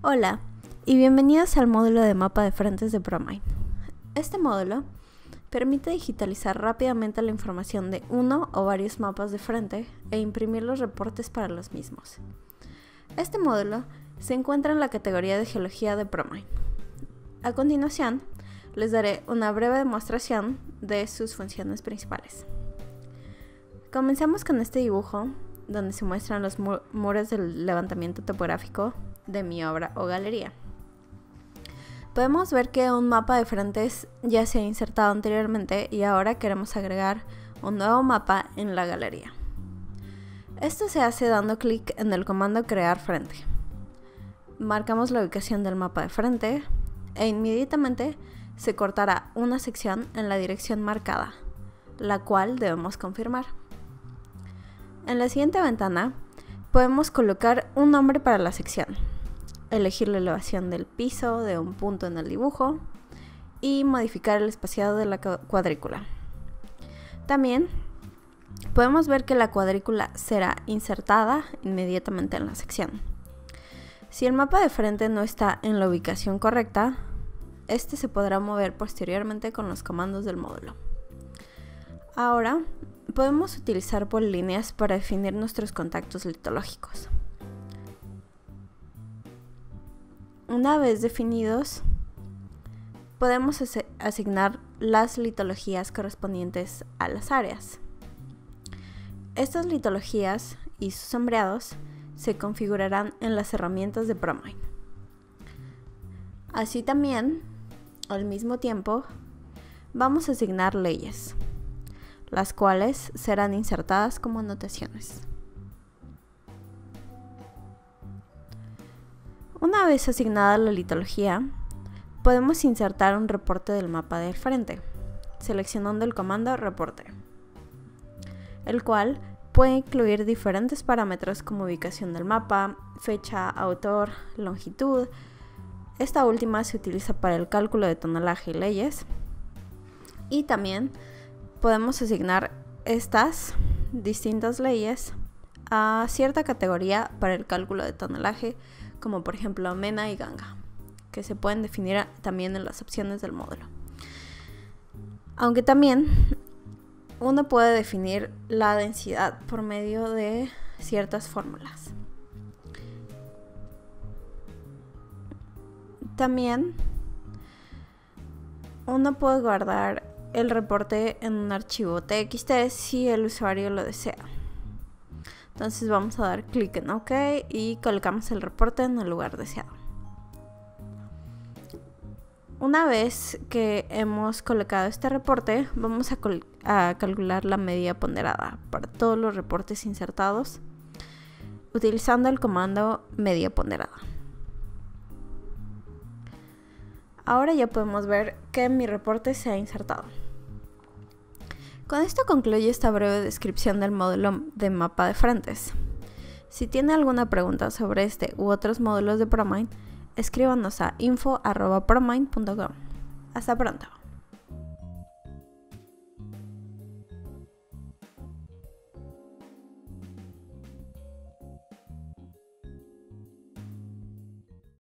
Hola y bienvenidos al módulo de mapa de frentes de ProMind. Este módulo permite digitalizar rápidamente la información de uno o varios mapas de frente e imprimir los reportes para los mismos. Este módulo se encuentra en la categoría de geología de ProMind. A continuación, les daré una breve demostración de sus funciones principales. Comencemos con este dibujo donde se muestran los muros del levantamiento topográfico de mi obra o galería. Podemos ver que un mapa de frentes ya se ha insertado anteriormente y ahora queremos agregar un nuevo mapa en la galería. Esto se hace dando clic en el comando crear frente. Marcamos la ubicación del mapa de frente e inmediatamente se cortará una sección en la dirección marcada, la cual debemos confirmar. En la siguiente ventana podemos colocar un nombre para la sección elegir la elevación del piso de un punto en el dibujo y modificar el espaciado de la cuadrícula. También podemos ver que la cuadrícula será insertada inmediatamente en la sección. Si el mapa de frente no está en la ubicación correcta, este se podrá mover posteriormente con los comandos del módulo. Ahora, podemos utilizar polilíneas para definir nuestros contactos litológicos. Una vez definidos, podemos asignar las litologías correspondientes a las áreas. Estas litologías y sus sombreados se configurarán en las herramientas de ProMind. Así también, al mismo tiempo, vamos a asignar leyes, las cuales serán insertadas como anotaciones. Una vez asignada la litología, podemos insertar un reporte del mapa del frente, seleccionando el comando reporte, el cual puede incluir diferentes parámetros como ubicación del mapa, fecha, autor, longitud. Esta última se utiliza para el cálculo de tonelaje y leyes. Y también podemos asignar estas distintas leyes a cierta categoría para el cálculo de tonelaje como por ejemplo Mena y Ganga, que se pueden definir también en las opciones del módulo. Aunque también uno puede definir la densidad por medio de ciertas fórmulas. También uno puede guardar el reporte en un archivo TXT si el usuario lo desea. Entonces vamos a dar clic en OK y colocamos el reporte en el lugar deseado. Una vez que hemos colocado este reporte, vamos a, calcular la media ponderada para todos los reportes insertados utilizando el comando media ponderada. Ahora ya podemos ver que mi reporte se ha insertado. Con esto concluye esta breve descripción del módulo de mapa de frentes. Si tiene alguna pregunta sobre este u otros módulos de ProMind, escríbanos a info.promind.com. Hasta pronto.